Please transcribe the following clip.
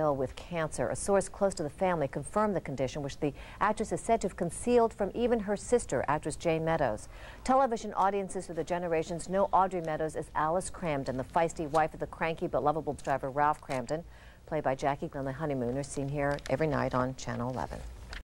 ill with cancer. A source close to the family confirmed the condition, which the actress is said to have concealed from even her sister, actress Jayne Meadows. Television audiences through the generations know Audrey Meadows as Alice Kramden, the feisty wife of the cranky but lovable driver Ralph Kramden, played by Jackie Gleason the honeymooners, seen here every night on Channel 11.